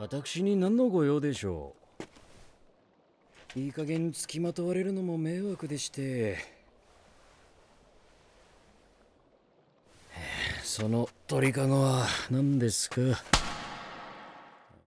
私に何のご用でしょう？いい加減付きまとわれるのも迷惑でして。その鳥かごは何ですか？